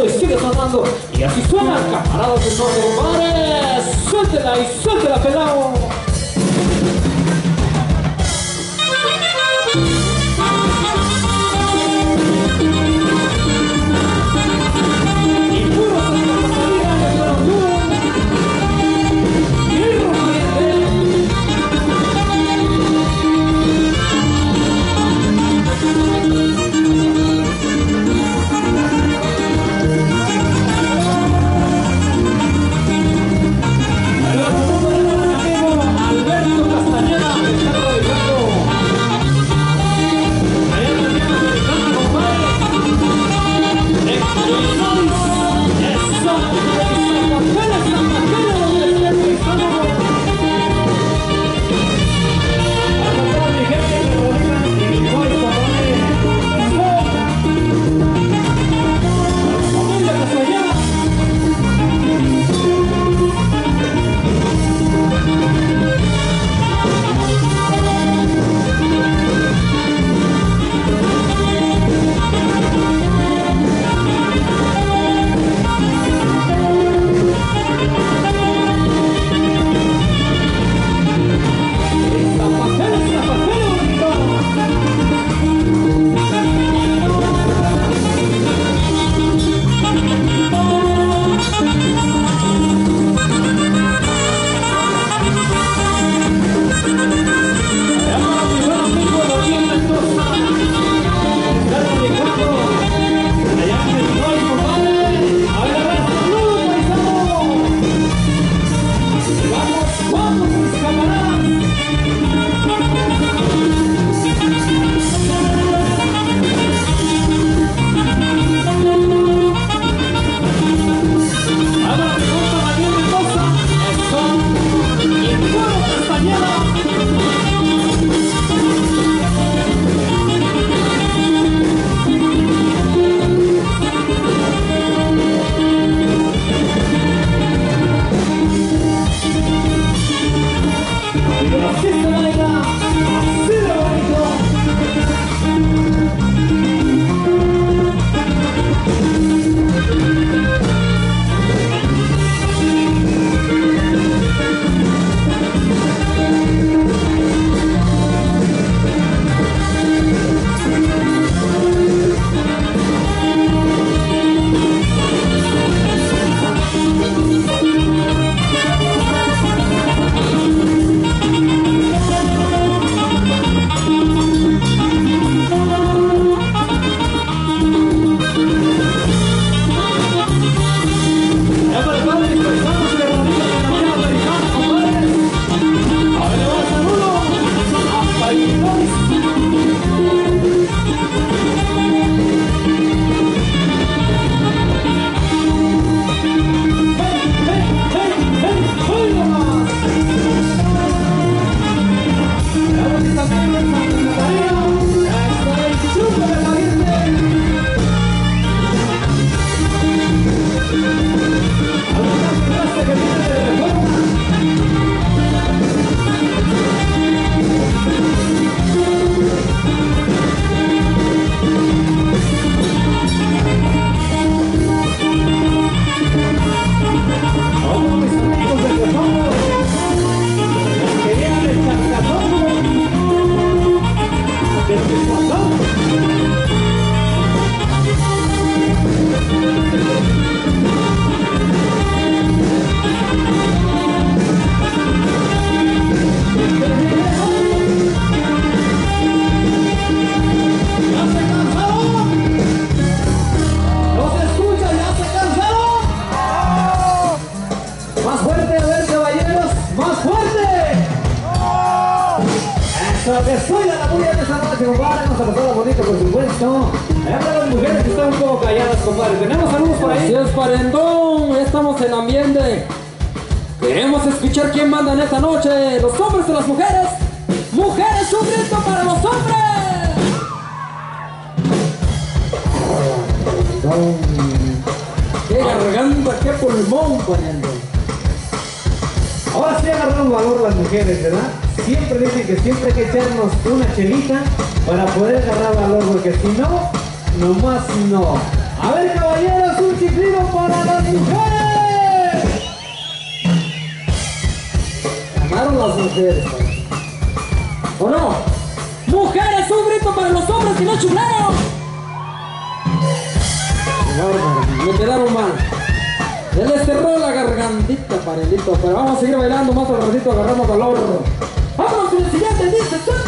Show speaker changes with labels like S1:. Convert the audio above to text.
S1: y sigue saltando. Y así suena camaradas de los bares. Suéltela y suéltela, pelado. lo que suena la bulla de esta noche, compadre. Vamos a pasar bonito, por supuesto. Hay las mujeres que están un poco calladas, compadre. Tenemos saludos por ahí.
S2: Así es, parentón. Estamos en ambiente. Queremos escuchar quién manda en esta noche. Los hombres o las mujeres. Mujeres, un grito para los hombres. Qué garganta, qué pulmón, poniendo.
S1: Ahora sí agarraron valor las mujeres, ¿verdad? Siempre dicen que siempre hay que echarnos una chelita para poder agarrar valor, porque si no, nomás no. A ver, caballeros, un chiflido para las
S2: mujeres. Ganaron las mujeres. ¿O no? Mujeres, un grito para los hombres que no chularon. Me quedaron mal. Ya les cerró la gargantita, parelito. Pero vamos a seguir bailando más al ratito, agarramos calor. ¡Vámonos con el siguiente! ¡Dice!